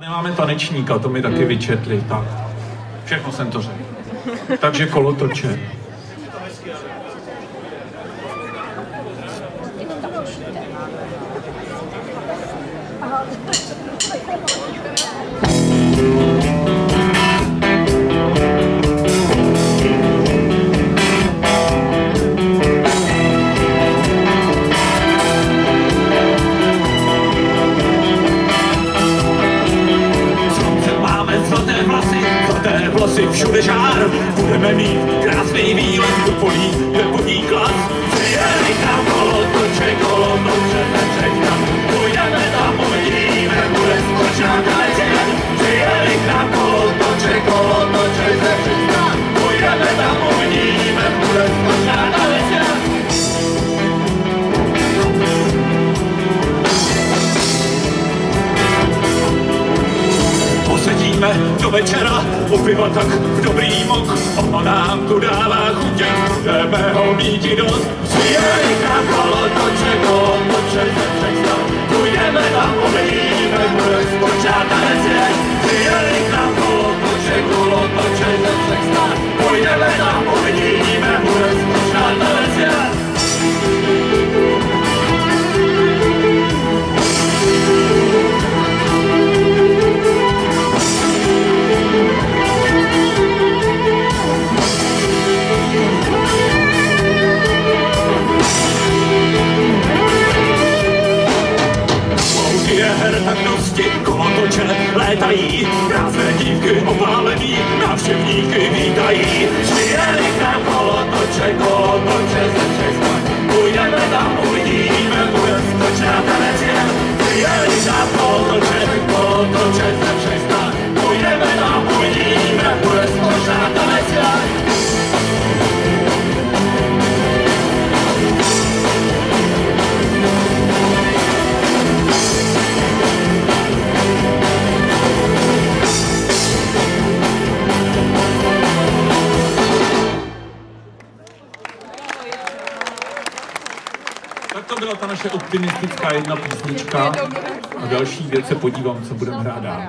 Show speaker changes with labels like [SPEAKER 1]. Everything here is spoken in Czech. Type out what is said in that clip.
[SPEAKER 1] Nemáme tanečníka, to mi taky vyčetli, tak. Všechno jsem to řekl. Takže kolotoče. Slunce vlasy, všude žár. Budeme mít krásný výlet do polí, kde vodní klas. Posedíme do večera, u piva tak v dobrý mok, ono nám tu dává chutě, budeme ho mít i dost. Přijeli nám kolotoče, kolotoče létají, krásné dívky opálený, návštěvníky vítají. Tak to byla ta naše optimistická jedna písnička. A další věc se podívám, co budeme hrát dál.